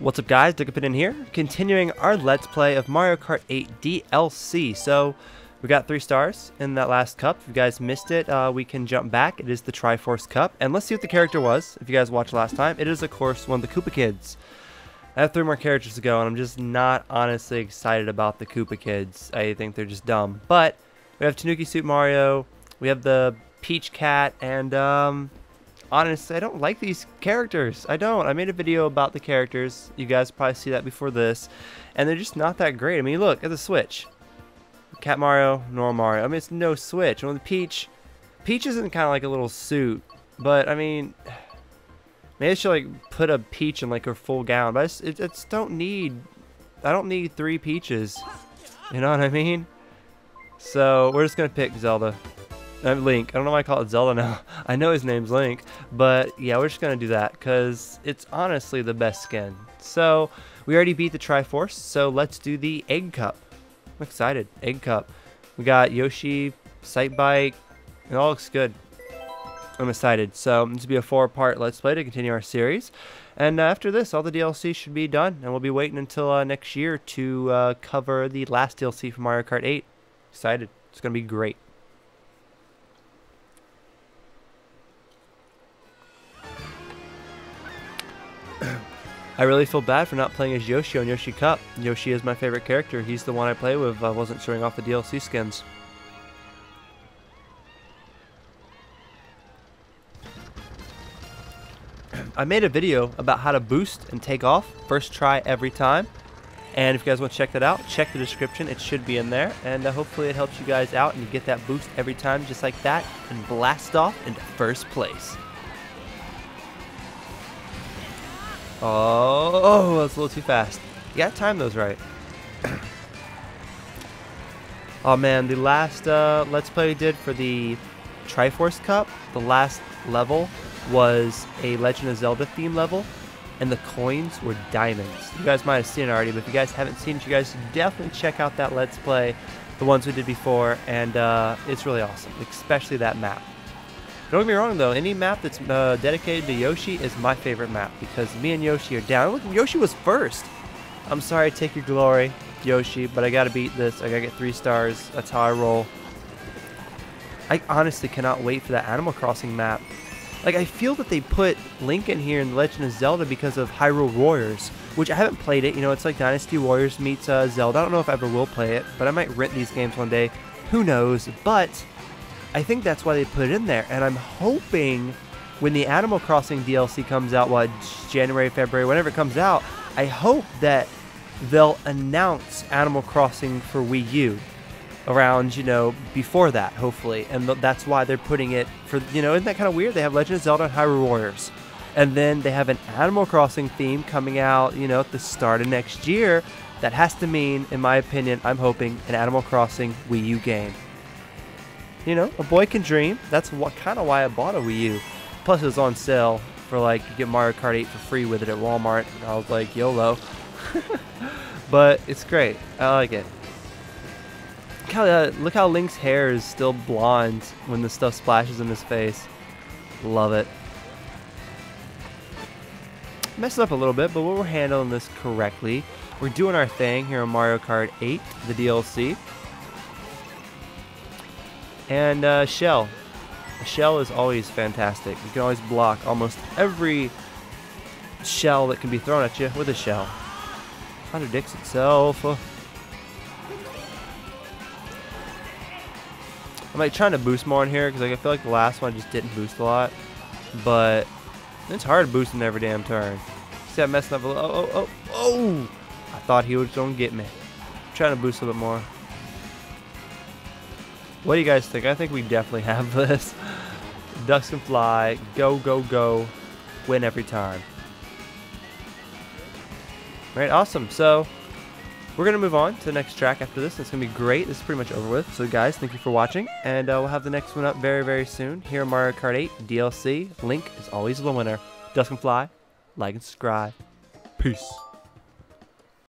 What's up guys, in here, continuing our Let's Play of Mario Kart 8 DLC. So, we got 3 stars in that last cup. If you guys missed it, uh, we can jump back. It is the Triforce Cup. And let's see what the character was, if you guys watched last time. It is, of course, one of the Koopa Kids. I have 3 more characters to go, and I'm just not honestly excited about the Koopa Kids. I think they're just dumb. But, we have Tanuki Suit Mario, we have the Peach Cat, and, um honestly, I don't like these characters. I don't. I made a video about the characters. You guys probably see that before this. And they're just not that great. I mean, look at the Switch. Cat Mario, normal Mario. I mean, it's no Switch. The Peach... Peach isn't kind of like a little suit. But, I mean... Maybe should, like, put a Peach in, like, her full gown. But I just, it, don't need... I don't need three Peaches. You know what I mean? So, we're just going to pick Zelda. Uh, Link. I don't know why I call it Zelda now. I know his name's Link, but yeah, we're just gonna do that because it's honestly the best skin. So we already beat the Triforce, so let's do the Egg Cup. I'm excited. Egg Cup. We got Yoshi, Excitebike. It all looks good. I'm excited. So this will be a four-part Let's Play to continue our series. And uh, after this, all the DLC should be done, and we'll be waiting until uh, next year to uh, cover the last DLC for Mario Kart 8. Excited. It's going to be great. I really feel bad for not playing as Yoshi on Yoshi Cup. Yoshi is my favorite character. He's the one I play with. I wasn't showing off the DLC skins. I made a video about how to boost and take off first try every time. And if you guys want to check that out, check the description. It should be in there. And uh, hopefully it helps you guys out and you get that boost every time just like that and blast off into first place. Oh, that's a little too fast. You gotta time those right. oh man, the last uh, Let's Play we did for the Triforce Cup, the last level was a Legend of Zelda theme level, and the coins were diamonds. You guys might have seen it already, but if you guys haven't seen it, you guys definitely check out that Let's Play, the ones we did before, and uh, it's really awesome, especially that map. Don't get me wrong though, any map that's uh, dedicated to Yoshi is my favorite map because me and Yoshi are down. Look, Yoshi was first. I'm sorry take your glory, Yoshi, but I gotta beat this. I gotta get three stars. That's how I roll. I honestly cannot wait for that Animal Crossing map. Like, I feel that they put Link in here in The Legend of Zelda because of Hyrule Warriors, which I haven't played it. You know, it's like Dynasty Warriors meets uh, Zelda. I don't know if I ever will play it, but I might rent these games one day. Who knows? But I think that's why they put it in there. And I'm hoping when the Animal Crossing DLC comes out, what, January, February, whenever it comes out, I hope that they'll announce Animal Crossing for Wii U around, you know, before that, hopefully. And that's why they're putting it for, you know, isn't that kind of weird? They have Legend of Zelda and Hyrule Warriors. And then they have an Animal Crossing theme coming out, you know, at the start of next year. That has to mean, in my opinion, I'm hoping, an Animal Crossing Wii U game. You know, a boy can dream. That's what kind of why I bought a Wii U. Plus, it was on sale for like you get Mario Kart 8 for free with it at Walmart. And I was like, YOLO. but it's great. I like it. Look how, uh, look how Link's hair is still blonde when the stuff splashes in his face. Love it. Messed up a little bit, but we're handling this correctly. We're doing our thing here on Mario Kart 8, the DLC. And uh, shell. Shell is always fantastic. You can always block almost every shell that can be thrown at you with a shell. Contradicts itself. I'm like trying to boost more in here because like, I feel like the last one just didn't boost a lot. But it's hard boosting every damn turn. See that messing up a little. Oh, oh, oh, oh! I thought he was going to get me. I'm trying to boost a little bit more. What do you guys think? I think we definitely have this. Ducks can fly. Go, go, go. Win every time. Right, awesome. So, we're going to move on to the next track after this. It's going to be great. This is pretty much over with. So, guys, thank you for watching. And uh, we'll have the next one up very, very soon. Here in Mario Kart 8 DLC. Link is always the winner. Ducks can fly. Like and subscribe. Peace.